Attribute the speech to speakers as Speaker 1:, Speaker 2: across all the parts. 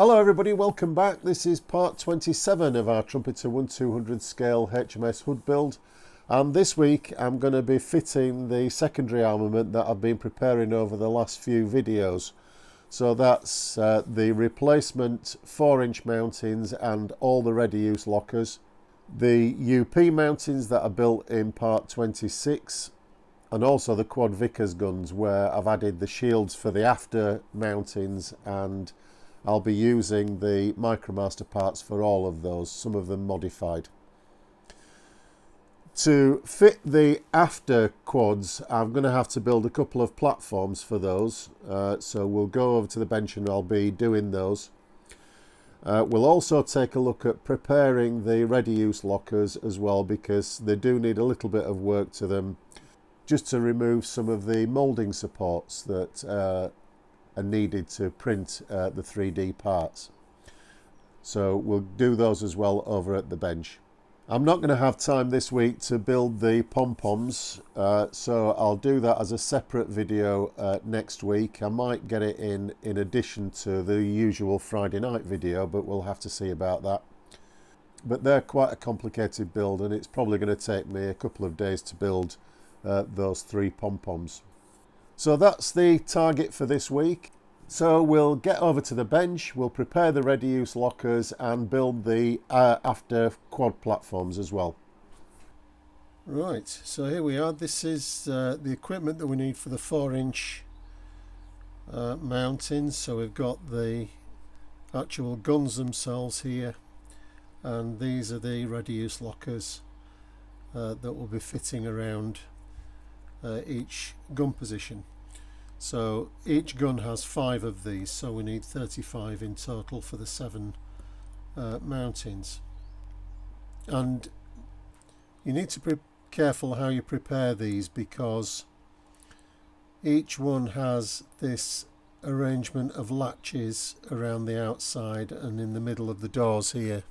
Speaker 1: Hello everybody, welcome back. This is part 27 of our Trumpeter 1200 scale HMS hood build. And this week I'm going to be fitting the secondary armament that I've been preparing over the last few videos. So that's uh, the replacement 4 inch mountings and all the ready use lockers. The UP mountings that are built in part 26 and also the quad Vickers guns where I've added the shields for the after mountings and I'll be using the Micromaster parts for all of those, some of them modified. To fit the after quads, I'm going to have to build a couple of platforms for those. Uh, so we'll go over to the bench and I'll be doing those. Uh, we'll also take a look at preparing the ready use lockers as well because they do need a little bit of work to them just to remove some of the moulding supports that uh, needed to print uh, the 3D parts. So we'll do those as well over at the bench. I'm not going to have time this week to build the pom-poms, uh, so I'll do that as a separate video uh, next week. I might get it in in addition to the usual Friday night video, but we'll have to see about that. But they're quite a complicated build and it's probably going to take me a couple of days to build uh, those three pom-poms. So that's the target for this week. So we'll get over to the bench, we'll prepare the ready use lockers and build the uh, after quad platforms as well. Right, so here we are. This is uh, the equipment that we need for the 4 inch uh, mountings. So we've got the actual guns themselves here and these are the ready use lockers uh, that will be fitting around uh, each gun position. So each gun has five of these, so we need 35 in total for the seven uh. And you need to be careful how you prepare these because each one has this arrangement of latches around the outside and in the middle of the doors here.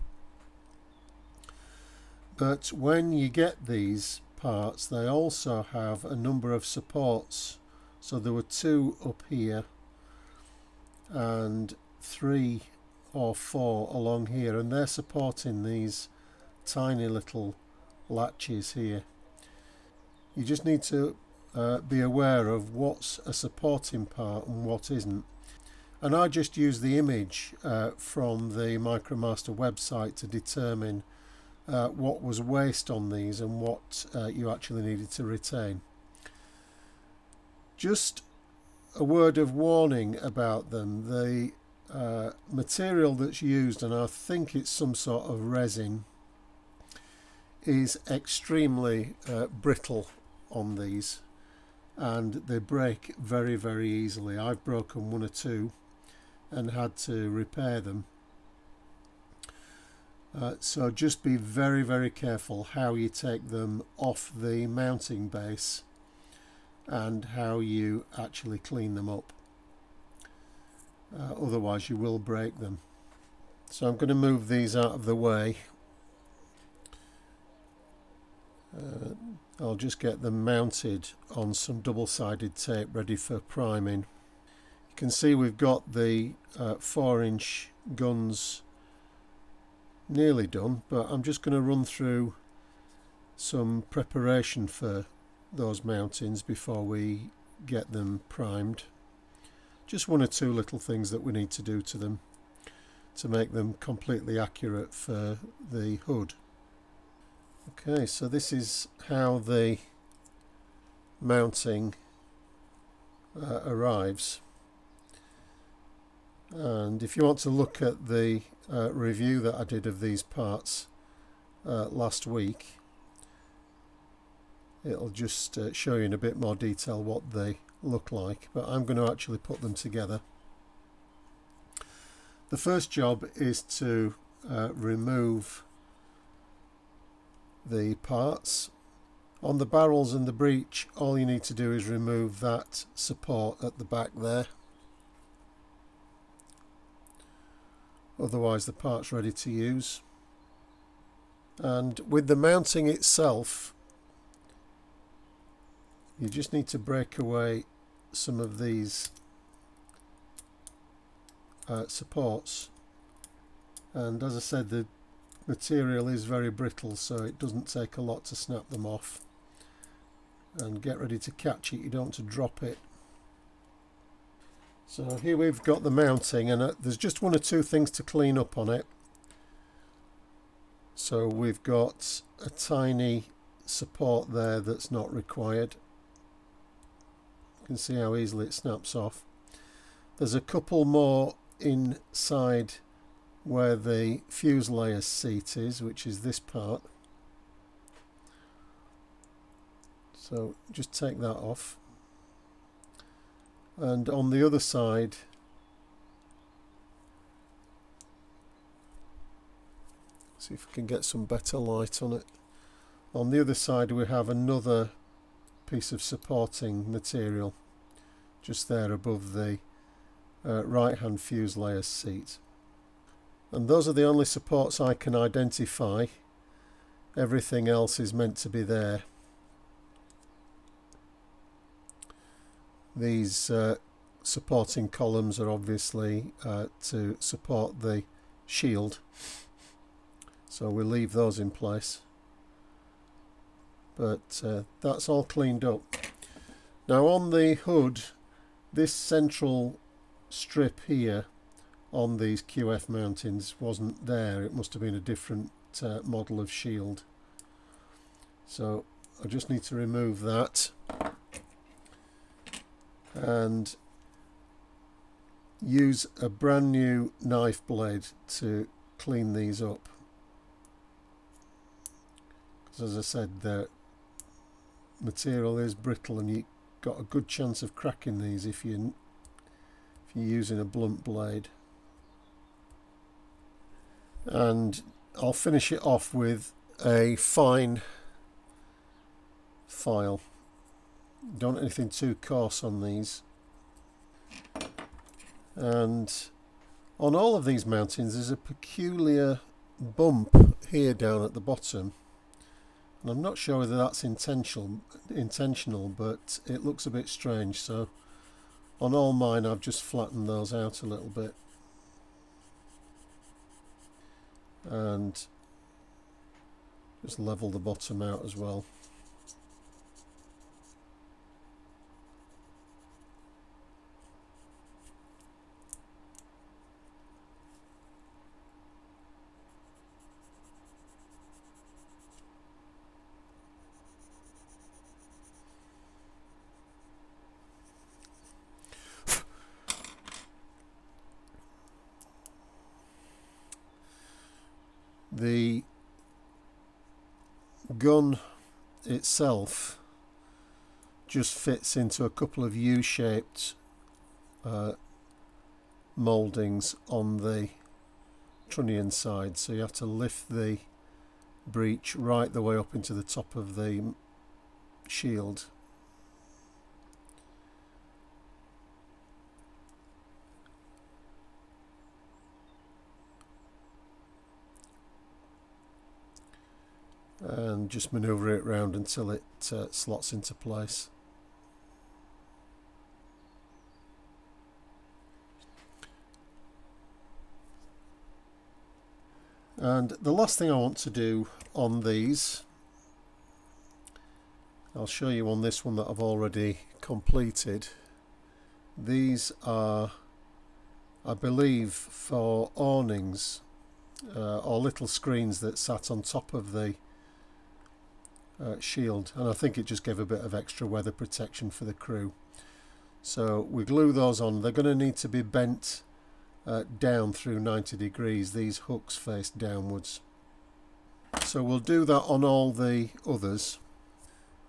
Speaker 1: But when you get these parts they also have a number of supports. So there were two up here and three or four along here and they're supporting these tiny little latches here. You just need to uh, be aware of what's a supporting part and what isn't. And I just use the image uh, from the Micromaster website to determine uh, what was waste on these and what uh, you actually needed to retain. Just a word of warning about them. The uh, material that's used, and I think it's some sort of resin, is extremely uh, brittle on these and they break very very easily. I've broken one or two and had to repair them uh, so just be very very careful how you take them off the mounting base and how you actually clean them up. Uh, otherwise you will break them. So I'm going to move these out of the way. Uh, I'll just get them mounted on some double-sided tape ready for priming. You can see we've got the uh, 4 inch guns nearly done but I'm just going to run through some preparation for those mountings before we get them primed. Just one or two little things that we need to do to them to make them completely accurate for the hood okay so this is how the mounting uh, arrives and if you want to look at the uh, review that I did of these parts uh, last week it'll just uh, show you in a bit more detail what they look like but I'm going to actually put them together. The first job is to uh, remove the parts. On the barrels and the breech all you need to do is remove that support at the back there otherwise the part's ready to use. And with the mounting itself you just need to break away some of these uh, supports. And as I said the material is very brittle so it doesn't take a lot to snap them off. And get ready to catch it. You don't want to drop it so here we've got the mounting and uh, there's just one or two things to clean up on it. So we've got a tiny support there that's not required. You can see how easily it snaps off. There's a couple more inside where the fuse layer seat is which is this part. So just take that off and on the other side see if we can get some better light on it. On the other side we have another piece of supporting material just there above the uh, right hand fuse layer seat. And those are the only supports I can identify. Everything else is meant to be there these uh, supporting columns are obviously uh, to support the shield. So we'll leave those in place. But uh, that's all cleaned up. Now on the hood this central strip here on these QF mountings wasn't there. It must have been a different uh, model of shield. So I just need to remove that and use a brand new knife blade to clean these up. Because as I said the material is brittle and you got a good chance of cracking these if you if you're using a blunt blade. And I'll finish it off with a fine file don't anything too coarse on these. And on all of these mountings there's a peculiar bump here down at the bottom. And I'm not sure whether that's intentional intentional but it looks a bit strange. So on all mine I've just flattened those out a little bit. And just level the bottom out as well the gun itself just fits into a couple of U-shaped uh, mouldings on the trunnion side. So you have to lift the breech right the way up into the top of the shield and just maneuver it around until it uh, slots into place. And the last thing I want to do on these, I'll show you on this one that I've already completed. These are, I believe, for awnings uh, or little screens that sat on top of the uh, shield and I think it just gave a bit of extra weather protection for the crew. So we glue those on. They're going to need to be bent uh, down through 90 degrees these hooks face downwards. So we'll do that on all the others.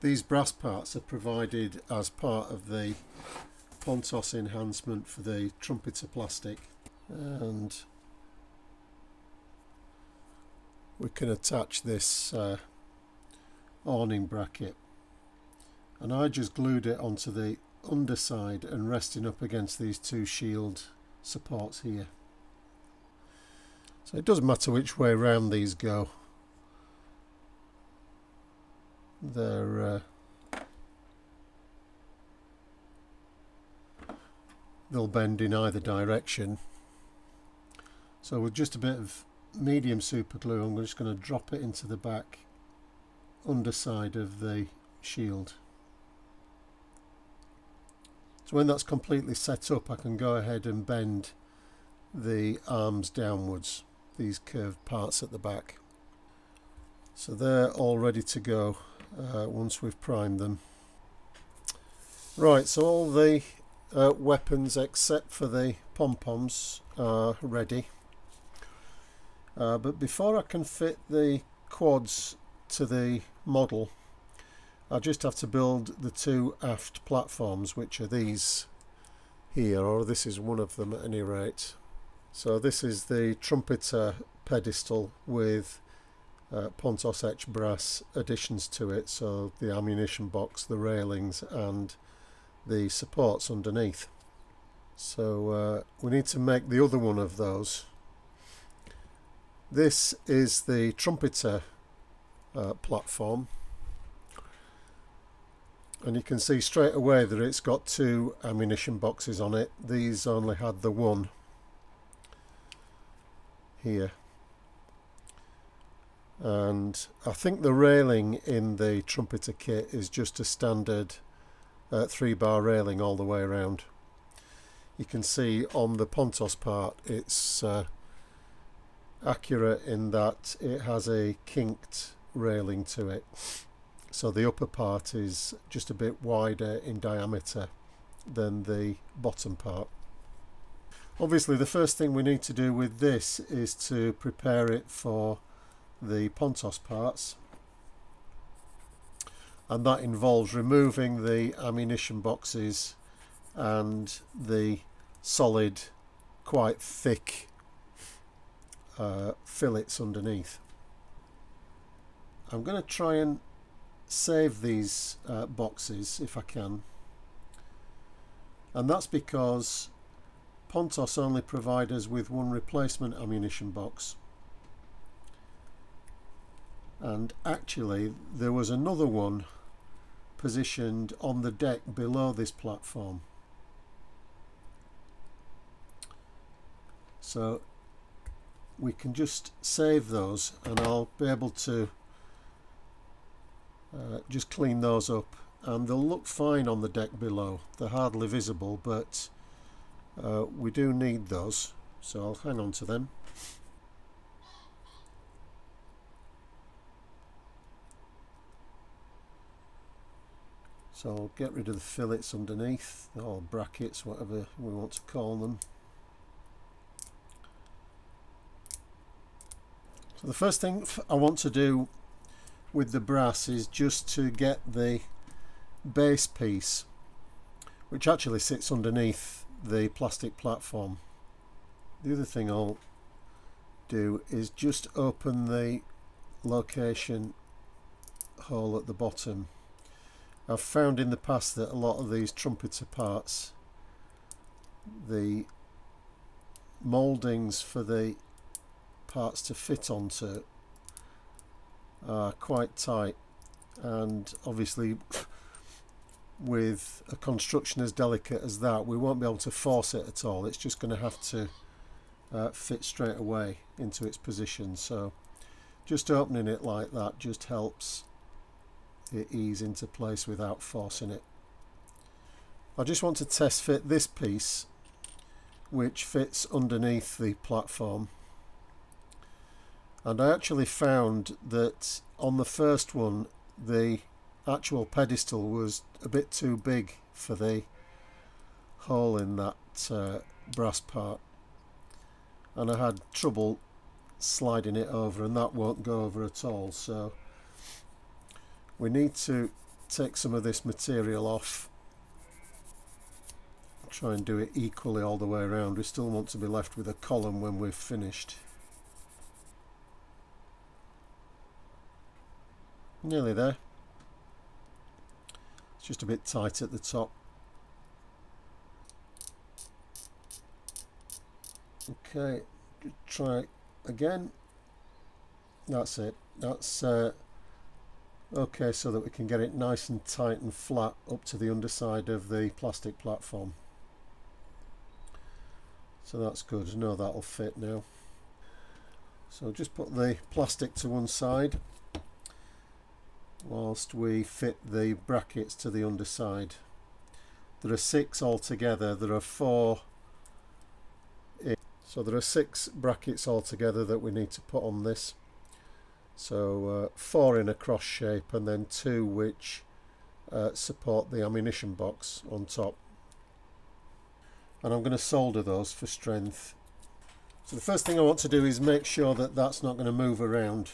Speaker 1: These brass parts are provided as part of the Pontos enhancement for the trumpeter plastic and we can attach this uh, awning bracket. And I just glued it onto the underside and resting up against these two shield supports here. So it doesn't matter which way around these go. They're uh, they'll bend in either direction. So with just a bit of medium super glue I'm just going to drop it into the back underside of the shield. So when that's completely set up I can go ahead and bend the arms downwards, these curved parts at the back. So they're all ready to go uh, once we've primed them. Right, so all the uh, weapons except for the pom-poms are ready. Uh, but before I can fit the quads to the model I just have to build the two aft platforms which are these here or this is one of them at any rate. So this is the trumpeter pedestal with uh, Pontos etch brass additions to it so the ammunition box the railings and the supports underneath. So uh, we need to make the other one of those. This is the trumpeter uh, platform. And you can see straight away that it's got two ammunition boxes on it. These only had the one here. And I think the railing in the trumpeter kit is just a standard uh, three bar railing all the way around. You can see on the Pontos part it's uh, accurate in that it has a kinked railing to it so the upper part is just a bit wider in diameter than the bottom part. Obviously the first thing we need to do with this is to prepare it for the Pontos parts and that involves removing the ammunition boxes and the solid quite thick uh, fillets underneath. I'm going to try and save these uh, boxes if I can. And that's because Pontos only provide us with one replacement ammunition box. And actually there was another one positioned on the deck below this platform. So we can just save those and I'll be able to uh, just clean those up. And they'll look fine on the deck below. They're hardly visible but uh, we do need those. So I'll hang on to them. So I'll get rid of the fillets underneath or brackets whatever we want to call them. So the first thing I want to do with the brass is just to get the base piece which actually sits underneath the plastic platform. The other thing I'll do is just open the location hole at the bottom. I've found in the past that a lot of these trumpeter parts the mouldings for the parts to fit onto are quite tight. And obviously with a construction as delicate as that we won't be able to force it at all. It's just going to have to uh, fit straight away into its position. So just opening it like that just helps it ease into place without forcing it. I just want to test fit this piece which fits underneath the platform and I actually found that on the first one the actual pedestal was a bit too big for the hole in that uh, brass part. And I had trouble sliding it over and that won't go over at all. So we need to take some of this material off. Try and do it equally all the way around. We still want to be left with a column when we've finished Nearly there. It's just a bit tight at the top. Okay, try again. That's it. That's uh, okay so that we can get it nice and tight and flat up to the underside of the plastic platform. So that's good. Know that'll fit now. So just put the plastic to one side whilst we fit the brackets to the underside. There are six altogether, there are four so there are six brackets altogether that we need to put on this. So uh, four in a cross shape and then two which uh, support the ammunition box on top. And I'm going to solder those for strength. So the first thing I want to do is make sure that that's not going to move around.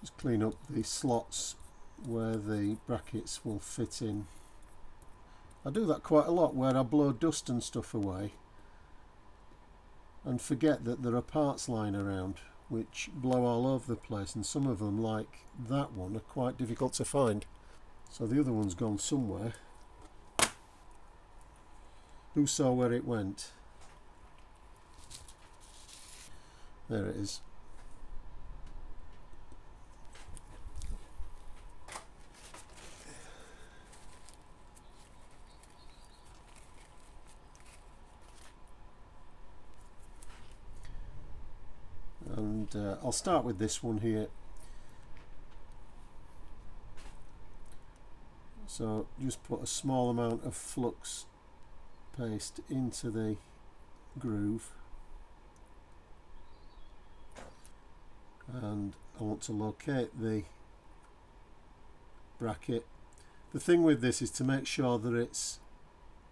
Speaker 1: Just clean up the slots where the brackets will fit in. I do that quite a lot where I blow dust and stuff away and forget that there are parts lying around which blow all over the place and some of them like that one are quite difficult to find. So the other one's gone somewhere. Who saw where it went? There it is and uh, I'll start with this one here. So just put a small amount of flux paste into the groove. And I want to locate the bracket. The thing with this is to make sure that it's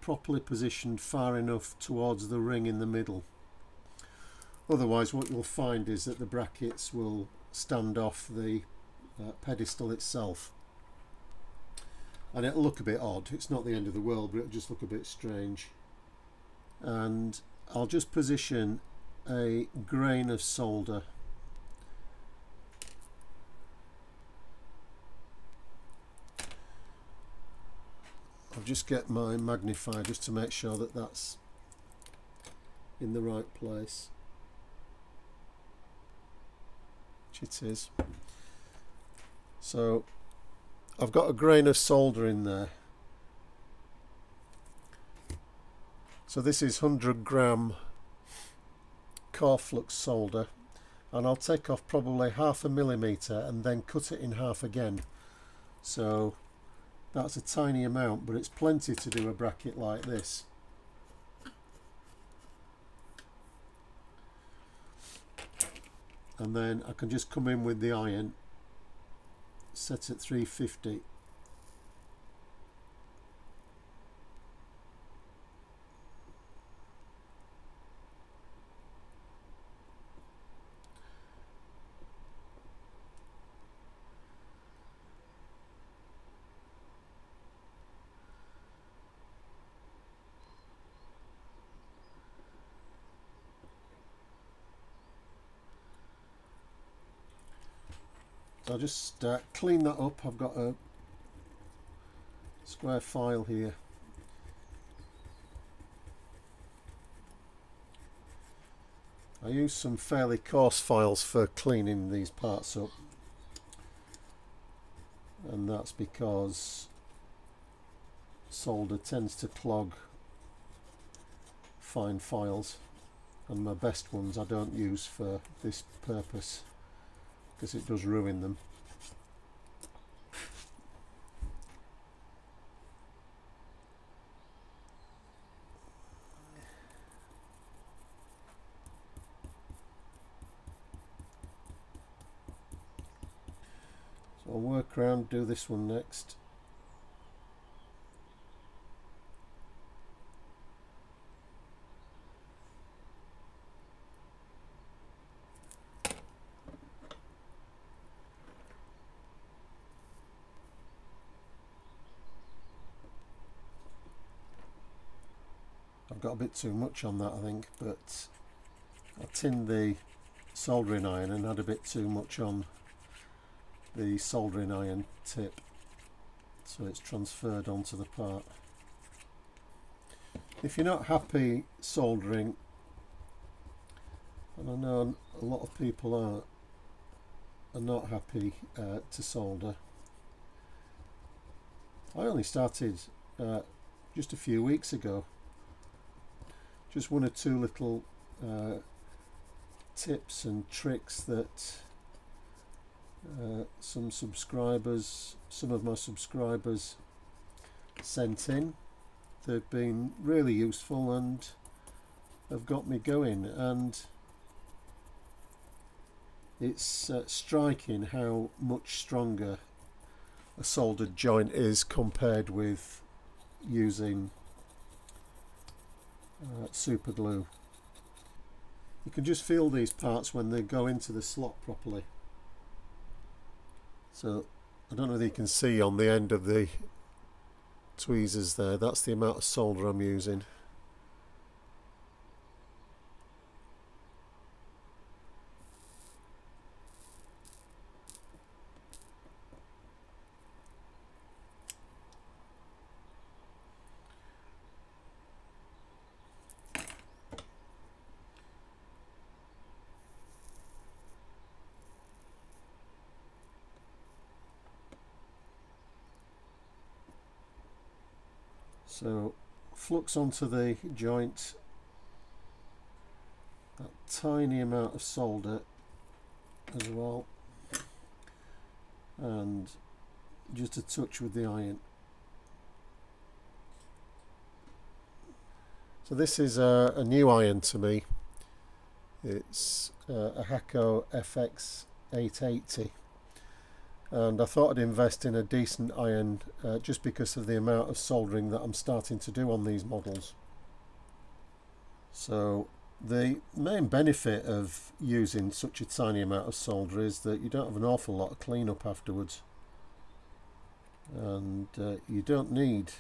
Speaker 1: properly positioned far enough towards the ring in the middle Otherwise what you'll find is that the brackets will stand off the uh, pedestal itself. And it'll look a bit odd. It's not the end of the world but it'll just look a bit strange. And I'll just position a grain of solder. I'll just get my magnifier just to make sure that that's in the right place it is. So I've got a grain of solder in there. So this is 100 gram Corflux solder and I'll take off probably half a millimetre and then cut it in half again. So that's a tiny amount but it's plenty to do a bracket like this. And then I can just come in with the iron set at 350 I'll just uh, clean that up. I've got a square file here. I use some fairly coarse files for cleaning these parts up and that's because solder tends to clog fine files and my best ones I don't use for this purpose because it does ruin them. So I'll work around, do this one next. Bit too much on that I think but I tinned the soldering iron and had a bit too much on the soldering iron tip so it's transferred onto the part. If you're not happy soldering and I know a lot of people are, are not happy uh, to solder I only started uh, just a few weeks ago. Just one or two little uh, tips and tricks that uh, some subscribers, some of my subscribers sent in. They've been really useful and have got me going and it's uh, striking how much stronger a soldered joint is compared with using uh, super glue. You can just feel these parts when they go into the slot properly. So I don't know if you can see on the end of the tweezers there, that's the amount of solder I'm using. So flux onto the joint, that tiny amount of solder as well, and just a touch with the iron. So this is a, a new iron to me. It's uh, a Hakko FX 880 and I thought I'd invest in a decent iron uh, just because of the amount of soldering that I'm starting to do on these models. So the main benefit of using such a tiny amount of solder is that you don't have an awful lot of cleanup afterwards and uh, you don't need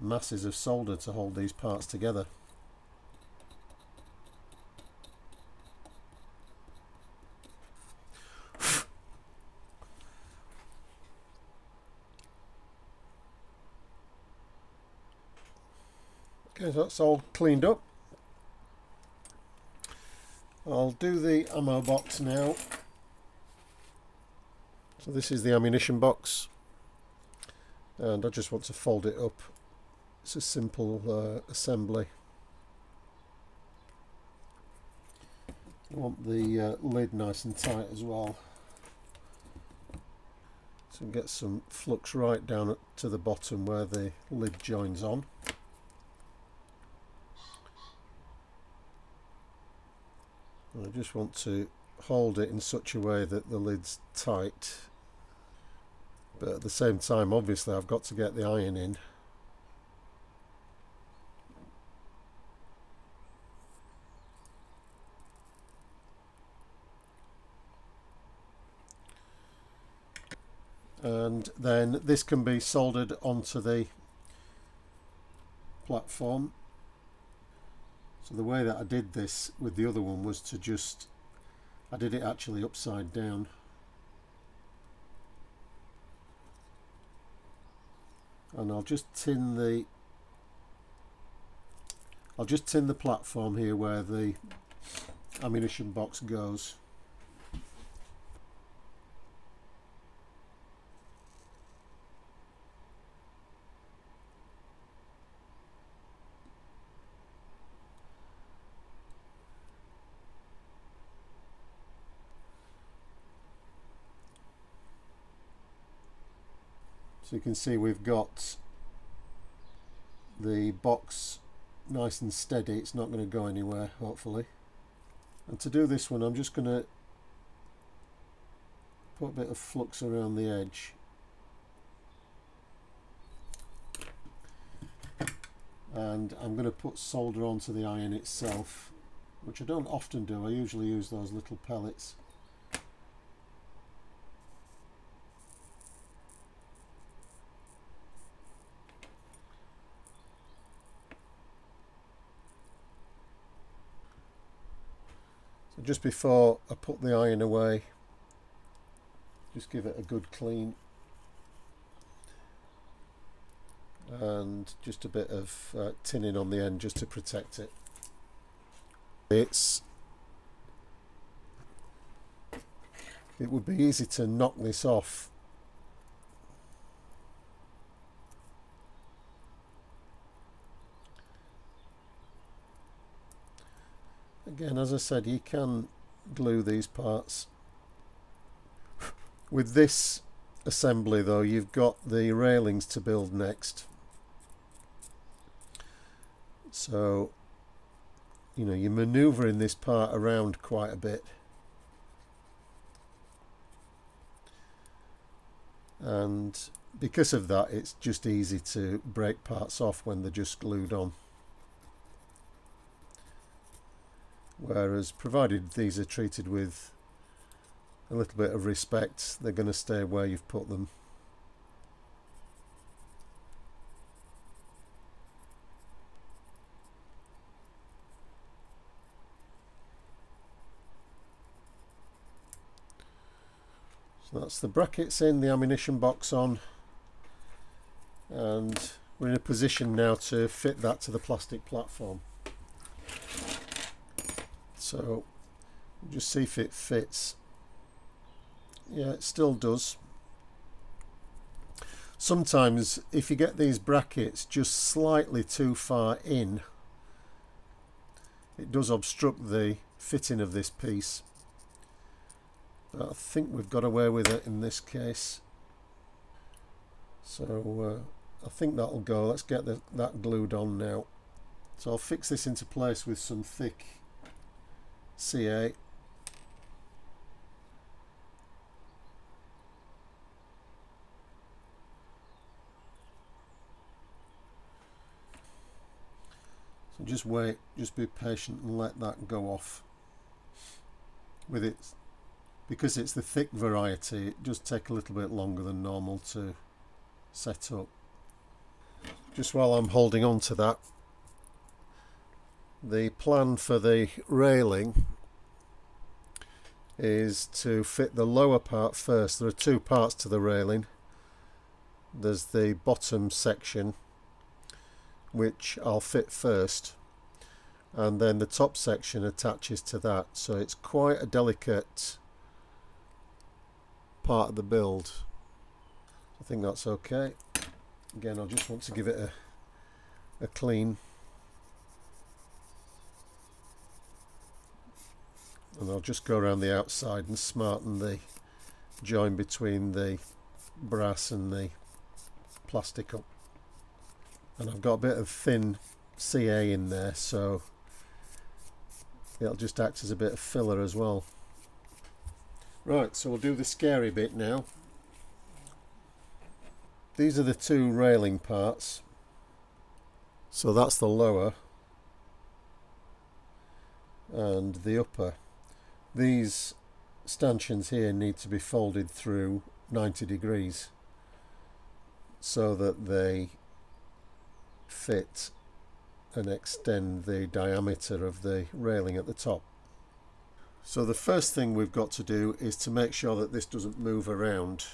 Speaker 1: masses of solder to hold these parts together. That's all cleaned up. I'll do the ammo box now. So this is the ammunition box and I just want to fold it up. It's a simple uh, assembly. I want the uh, lid nice and tight as well. So get some flux right down to the bottom where the lid joins on. I just want to hold it in such a way that the lid's tight. But at the same time obviously I've got to get the iron in. And then this can be soldered onto the platform so the way that I did this with the other one was to just, I did it actually upside down. And I'll just tin the, I'll just tin the platform here where the ammunition box goes. So you can see we've got the box nice and steady, it's not going to go anywhere hopefully. And to do this one I'm just going to put a bit of flux around the edge. And I'm going to put solder onto the iron itself, which I don't often do, I usually use those little pellets. Just before I put the iron away, just give it a good clean. And just a bit of uh, tinning on the end just to protect it. It's it would be easy to knock this off again as I said you can glue these parts. With this assembly though you've got the railings to build next. So you know you're maneuvering this part around quite a bit. And because of that it's just easy to break parts off when they're just glued on whereas provided these are treated with a little bit of respect they're going to stay where you've put them. So that's the brackets in the ammunition box on. And we're in a position now to fit that to the plastic platform so just see if it fits. Yeah it still does. Sometimes if you get these brackets just slightly too far in it does obstruct the fitting of this piece. But I think we've got away with it in this case. So uh, I think that'll go. Let's get the, that glued on now. So I'll fix this into place with some thick CA So just wait, just be patient and let that go off. With it, because it's the thick variety, it does take a little bit longer than normal to set up. Just while I'm holding on to that, the plan for the railing is to fit the lower part first. There are two parts to the railing. There's the bottom section which I'll fit first and then the top section attaches to that so it's quite a delicate part of the build I think that's okay again I just want to give it a, a clean and I'll just go around the outside and smarten the join between the brass and the plastic up. And I've got a bit of thin CA in there so it'll just act as a bit of filler as well. Right so we'll do the scary bit now. These are the two railing parts. So that's the lower and the upper these stanchions here need to be folded through 90 degrees so that they fit and extend the diameter of the railing at the top. So the first thing we've got to do is to make sure that this doesn't move around.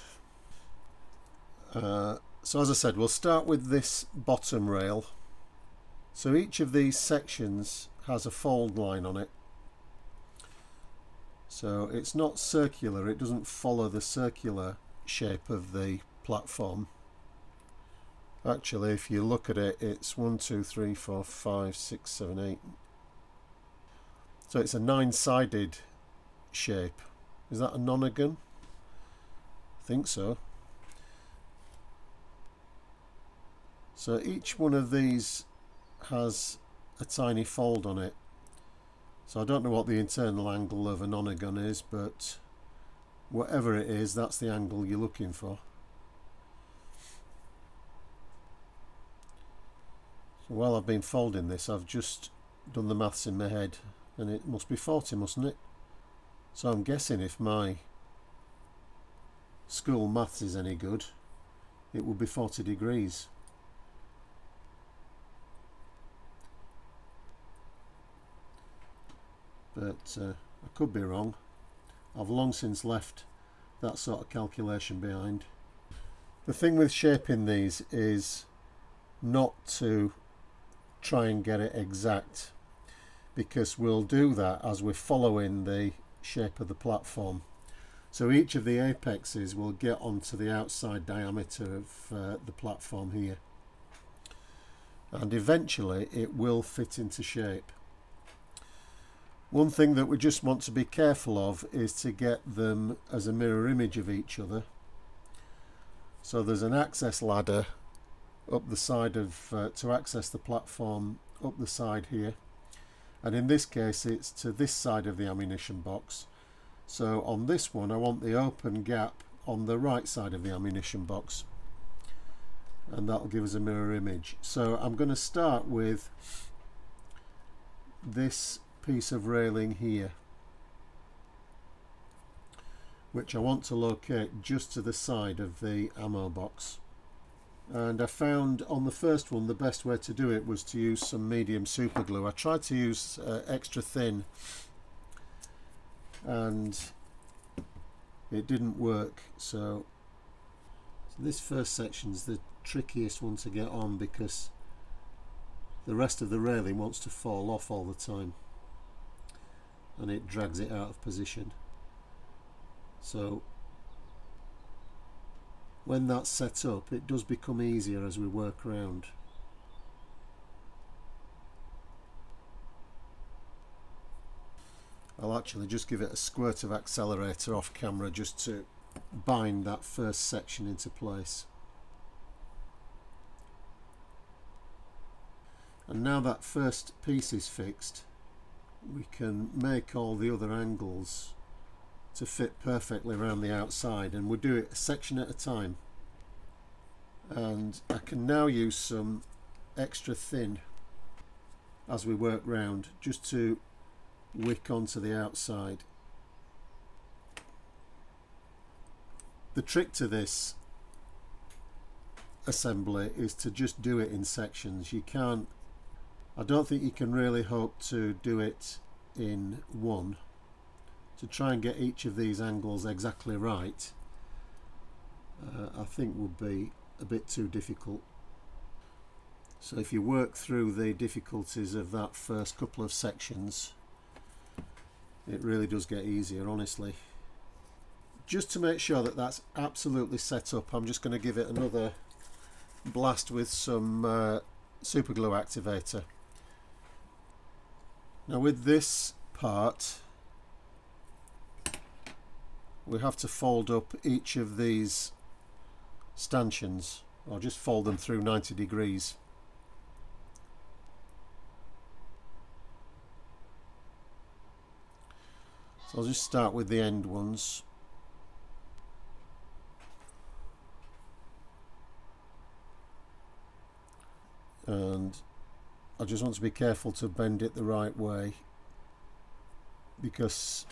Speaker 1: Uh, so as I said, we'll start with this bottom rail. So each of these sections has a fold line on it. So it's not circular, it doesn't follow the circular shape of the platform. Actually if you look at it it's 1 2 3 4 5 6 7 8 so it's a nine-sided shape. Is that a nonagon? I think so. So each one of these has a tiny fold on it so I don't know what the internal angle of a nonagon is but whatever it is that's the angle you're looking for So while I've been folding this I've just done the maths in my head and it must be 40 mustn't it? So I'm guessing if my school maths is any good it would be 40 degrees. But uh, I could be wrong. I've long since left that sort of calculation behind. The thing with shaping these is not to try and get it exact because we'll do that as we're following the shape of the platform. So each of the apexes will get onto the outside diameter of uh, the platform here. And eventually it will fit into shape. One thing that we just want to be careful of is to get them as a mirror image of each other. So there's an access ladder up the side of, uh, to access the platform up the side here. And in this case it's to this side of the ammunition box. So on this one I want the open gap on the right side of the ammunition box. And that'll give us a mirror image. So I'm going to start with this piece of railing here which I want to locate just to the side of the ammo box. And I found on the first one the best way to do it was to use some medium super glue. I tried to use uh, extra thin and it didn't work. So, so this first section is the trickiest one to get on because the rest of the railing wants to fall off all the time and it drags it out of position. So when that's set up it does become easier as we work around. I'll actually just give it a squirt of accelerator off camera just to bind that first section into place. And now that first piece is fixed we can make all the other angles to fit perfectly around the outside and we'll do it a section at a time. And I can now use some extra thin as we work round just to wick onto the outside. The trick to this assembly is to just do it in sections. You can't I don't think you can really hope to do it in one. To try and get each of these angles exactly right uh, I think would be a bit too difficult. So if you work through the difficulties of that first couple of sections it really does get easier honestly. Just to make sure that that's absolutely set up I'm just going to give it another blast with some uh, super glue activator now with this part we have to fold up each of these stanchions or just fold them through 90 degrees. So I'll just start with the end ones. And I just want to be careful to bend it the right way because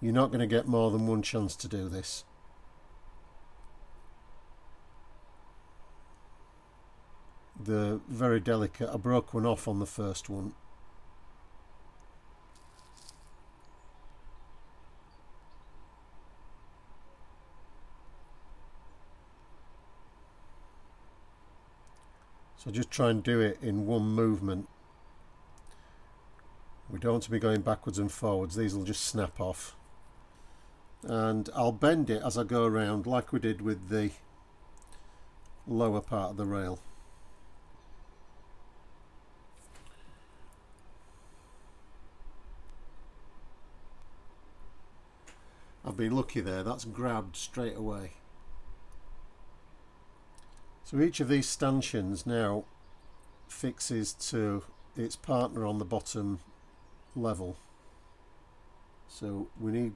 Speaker 1: you're not going to get more than one chance to do this. The very delicate, I broke one off on the first one. So just try and do it in one movement. We don't want to be going backwards and forwards, these will just snap off. And I'll bend it as I go around like we did with the lower part of the rail. I've been lucky there, that's grabbed straight away. So each of these stanchions now fixes to its partner on the bottom level. So we need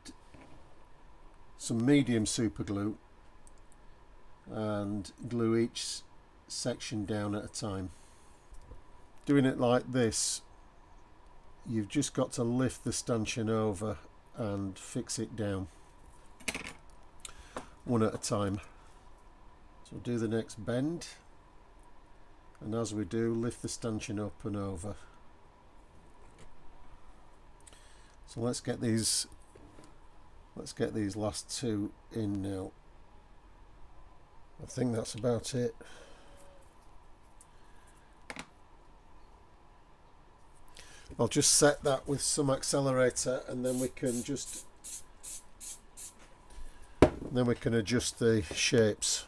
Speaker 1: some medium super glue and glue each section down at a time. Doing it like this you've just got to lift the stanchion over and fix it down one at a time. So do the next bend and as we do lift the stanchion up and over. So let's get these let's get these last two in now. I think that's about it. I'll just set that with some accelerator and then we can just then we can adjust the shapes.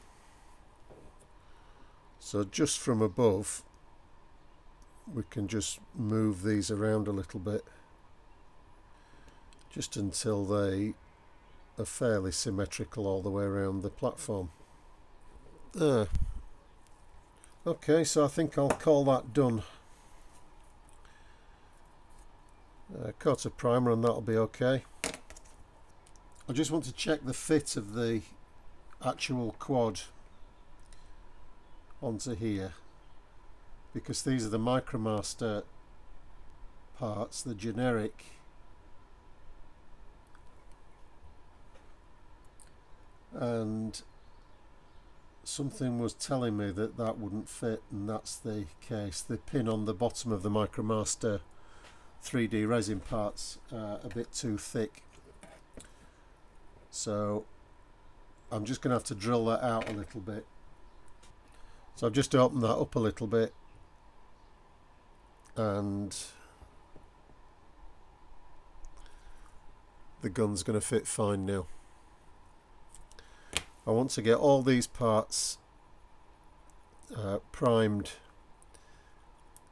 Speaker 1: So just from above we can just move these around a little bit just until they are fairly symmetrical all the way around the platform. There. Okay, so I think I'll call that done. Uh, coat a primer and that'll be okay. I just want to check the fit of the actual quad onto here because these are the Micromaster parts, the generic. And something was telling me that that wouldn't fit and that's the case. The pin on the bottom of the Micromaster 3D resin parts uh, a bit too thick. So I'm just going to have to drill that out a little bit so I've just opened that up a little bit and the gun's going to fit fine now I want to get all these parts uh, primed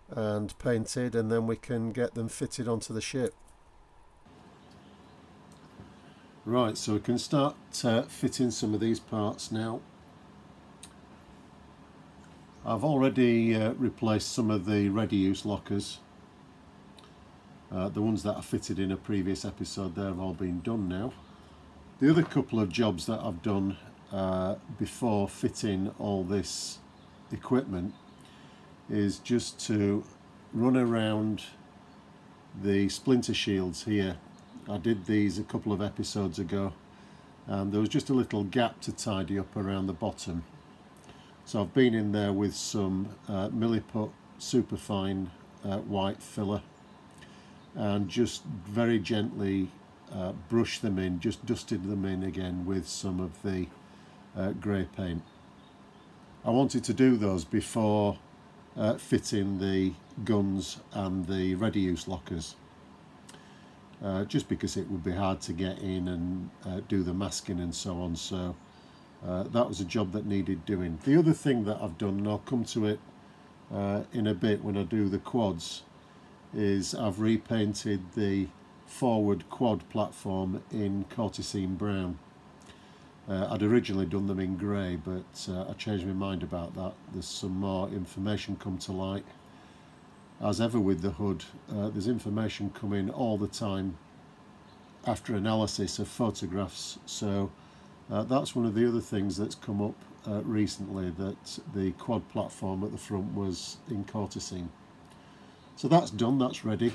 Speaker 1: and painted and then we can get them fitted onto the ship. Right, so we can start uh, fitting some of these parts now. I've already uh, replaced some of the ready use lockers. Uh, the ones that I fitted in a previous episode there have all been done now. The other couple of jobs that I've done uh, before fitting all this equipment is just to run around the splinter shields here. I did these a couple of episodes ago and there was just a little gap to tidy up around the bottom. So I've been in there with some uh, Milliput superfine uh, white filler and just very gently uh, brushed them in, just dusted them in again with some of the uh, grey paint. I wanted to do those before uh, fitting the guns and the ready use lockers uh, just because it would be hard to get in and uh, do the masking and so on so uh, that was a job that needed doing. The other thing that I've done and I'll come to it uh, in a bit when I do the quads is I've repainted the forward quad platform in Corticene brown uh, I'd originally done them in grey, but uh, I changed my mind about that. There's some more information come to light. As ever with the hood, uh, there's information coming all the time after analysis of photographs. So uh, that's one of the other things that's come up uh, recently, that the quad platform at the front was in Corticene. So that's done, that's ready.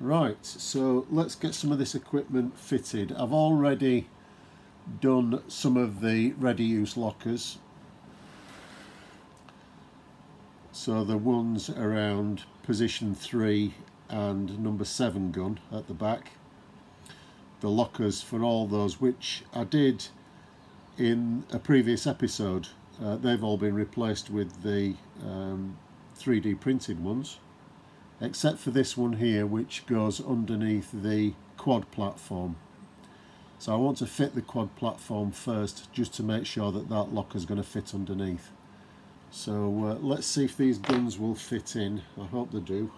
Speaker 1: Right, so let's get some of this equipment fitted. I've already done some of the ready use lockers so the ones around position 3 and number 7 gun at the back the lockers for all those which I did in a previous episode uh, they've all been replaced with the um, 3D printed ones except for this one here which goes underneath the quad platform so I want to fit the quad platform first just to make sure that that locker is going to fit underneath. So uh, let's see if these guns will fit in. I hope they do.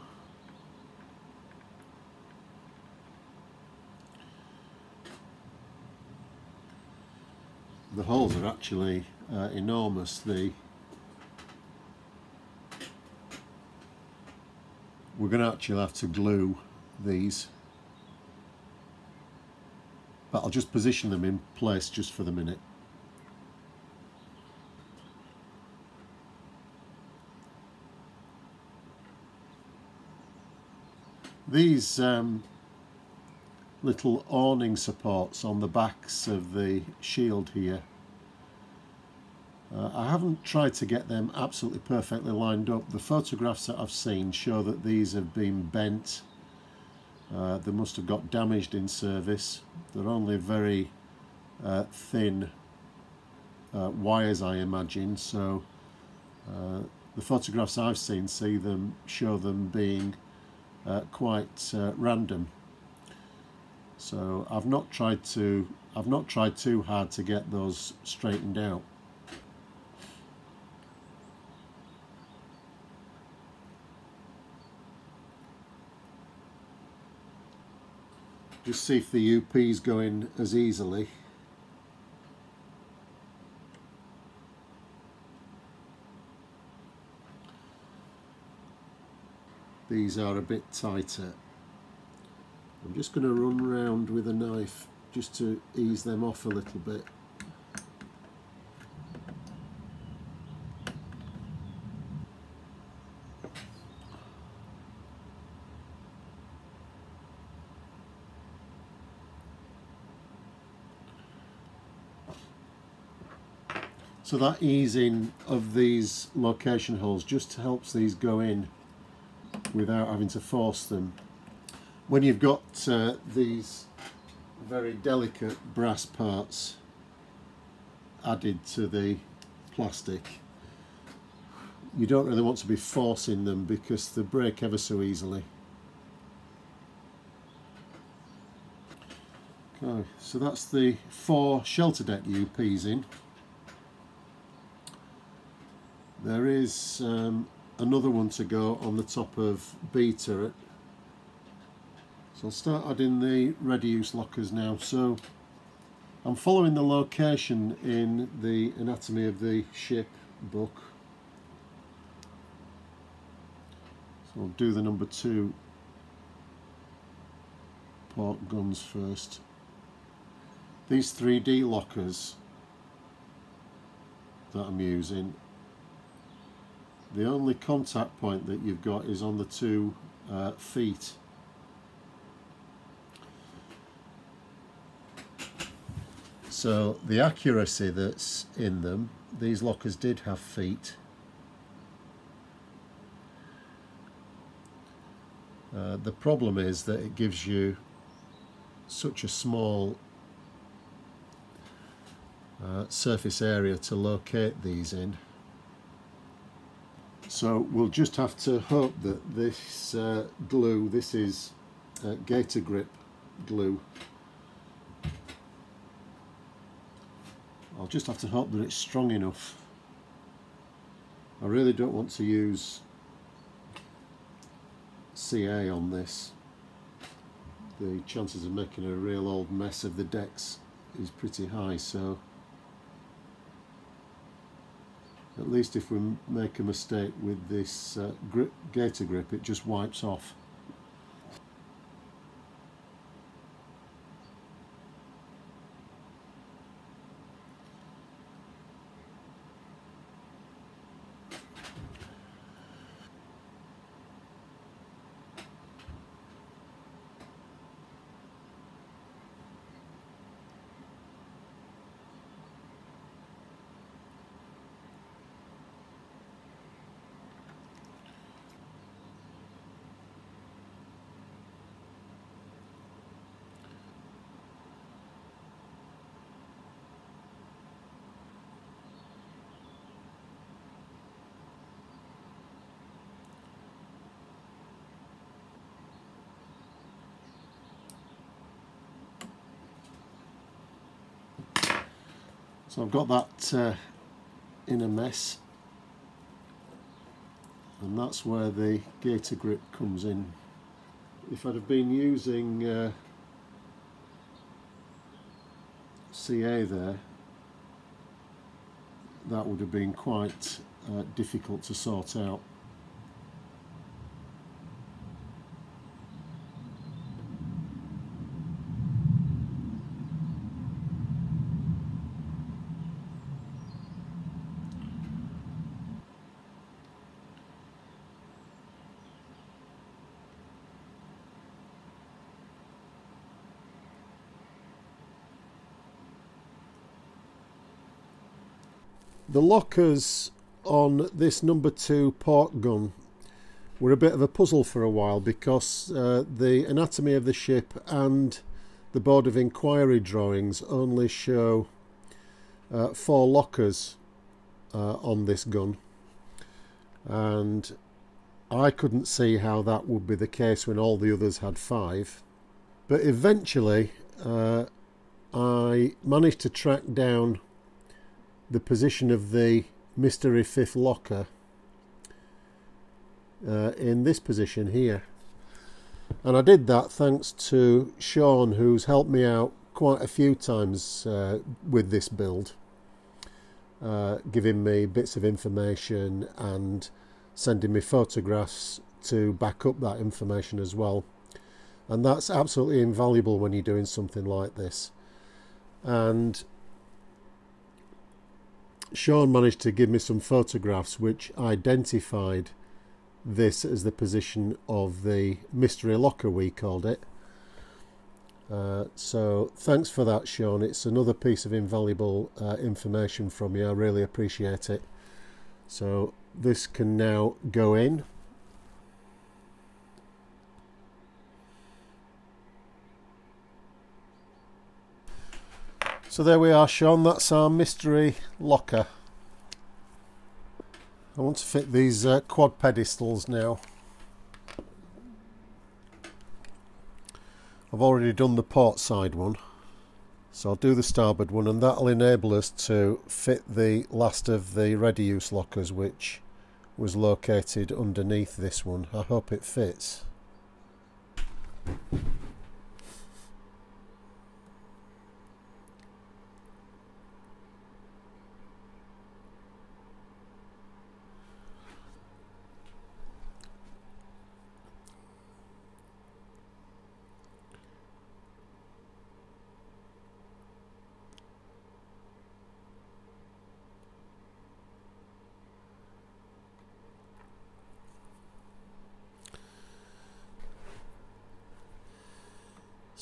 Speaker 1: The holes are actually uh, enormous. The we're going to actually have to glue these but I'll just position them in place just for the minute. These um, little awning supports on the backs of the shield here uh, I haven't tried to get them absolutely perfectly lined up. The photographs that I've seen show that these have been bent uh, they must have got damaged in service. They're only very uh, thin uh, wires, I imagine. So uh, the photographs I've seen see them show them being uh, quite random. So I've not tried to I've not tried too hard to get those straightened out. just see if the UP is going as easily these are a bit tighter I'm just going to run around with a knife just to ease them off a little bit So that easing of these location holes just helps these go in without having to force them. When you've got uh, these very delicate brass parts added to the plastic, you don't really want to be forcing them because they break ever so easily. Okay, so that's the four shelter deck UPs in. There is um, another one to go on the top of B turret. So I'll start adding the ready use lockers now. So I'm following the location in the anatomy of the ship book. So I'll do the number two port guns first. These 3D lockers that I'm using the only contact point that you've got is on the two uh, feet so the accuracy that's in them these lockers did have feet uh, the problem is that it gives you such a small uh, surface area to locate these in so we'll just have to hope that this uh, glue, this is uh, Gator Grip glue. I'll just have to hope that it's strong enough. I really don't want to use CA on this. The chances of making a real old mess of the decks is pretty high so at least if we make a mistake with this uh, grip, gator grip it just wipes off So I've got that uh, in a mess and that's where the gator grip comes in. If I'd have been using uh, CA there that would have been quite uh, difficult to sort out. The lockers on this number two port gun were a bit of a puzzle for a while because uh, the anatomy of the ship and the board of inquiry drawings only show uh, four lockers uh, on this gun. And I couldn't see how that would be the case when all the others had five. But eventually uh, I managed to track down the position of the mystery fifth locker uh, in this position here And I did that thanks to Sean, who's helped me out quite a few times uh, with this build, uh, giving me bits of information and sending me photographs to back up that information as well. And that's absolutely invaluable when you're doing something like this. And Sean managed to give me some photographs which identified this as the position of the mystery locker we called it. Uh, so thanks for that Sean. It's another piece of invaluable uh, information from you. I really appreciate it. So this can now go in so there we are Sean that's our mystery locker I want to fit these uh, quad pedestals now I've already done the port side one so I'll do the starboard one and that'll enable us to fit the last of the ready use lockers which was located underneath this one. I hope it fits.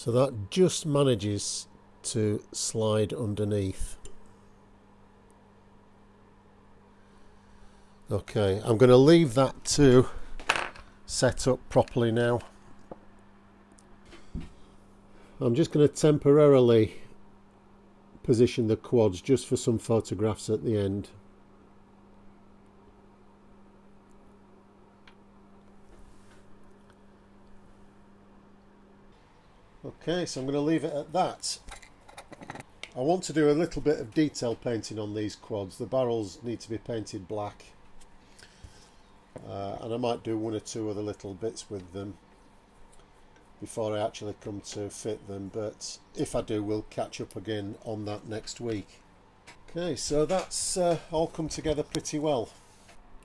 Speaker 1: So that just manages to slide underneath. Okay, I'm going to leave that to set up properly now. I'm just going to temporarily position the quads just for some photographs at the end. Okay, so I'm going to leave it at that. I want to do a little bit of detail painting on these quads. The barrels need to be painted black. Uh, and I might do one or two other little bits with them before I actually come to fit them. But if I do, we'll catch up again on that next week. Okay, so that's uh, all come together pretty well.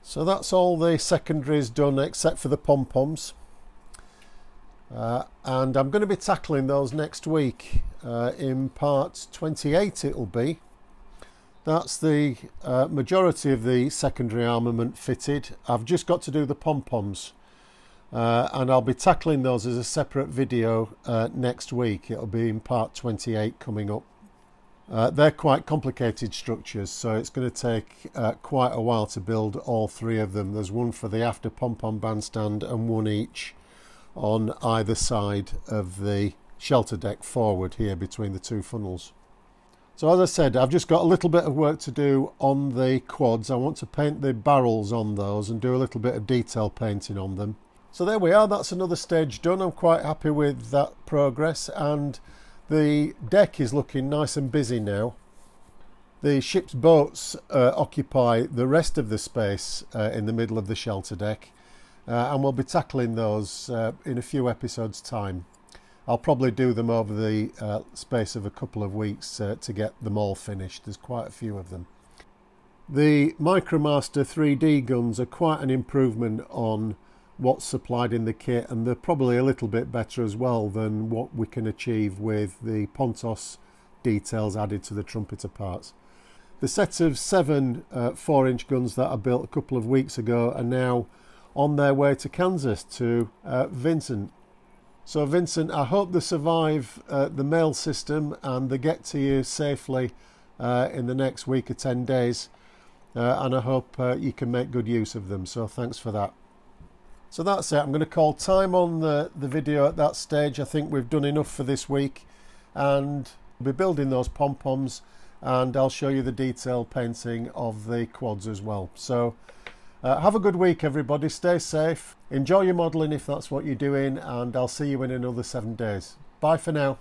Speaker 1: So that's all the secondaries done except for the pom-poms. Uh, and I'm going to be tackling those next week uh, in part 28 it'll be. That's the uh, majority of the secondary armament fitted. I've just got to do the pom-poms uh, and I'll be tackling those as a separate video uh, next week. It'll be in part 28 coming up. Uh, they're quite complicated structures so it's going to take quite a while to build all three of them. There's one for the after pom-pom bandstand and one each on either side of the shelter deck forward here between the two funnels. So as I said, I've just got a little bit of work to do on the quads. I want to paint the barrels on those and do a little bit of detail painting on them. So there we are, that's another stage done. I'm quite happy with that progress and the deck is looking nice and busy now. The ship's boats uh, occupy the rest of the space uh, in the middle of the shelter deck uh, and we'll be tackling those uh, in a few episodes time. I'll probably do them over the uh, space of a couple of weeks uh, to get them all finished. There's quite a few of them. The Micromaster 3D guns are quite an improvement on what's supplied in the kit and they're probably a little bit better as well than what we can achieve with the Pontos details added to the trumpeter parts. The set of seven uh, 4 inch guns that I built a couple of weeks ago are now on their way to Kansas to uh, Vincent. So Vincent, I hope they survive uh, the mail system and they get to you safely uh, in the next week or 10 days. Uh, and I hope uh, you can make good use of them. So thanks for that. So that's it. I'm going to call time on the, the video at that stage. I think we've done enough for this week. And we'll be building those pom-poms and I'll show you the detail painting of the quads as well. So uh, have a good week, everybody. Stay safe. Enjoy your modelling if that's what you're doing, and I'll see you in another seven days. Bye for now.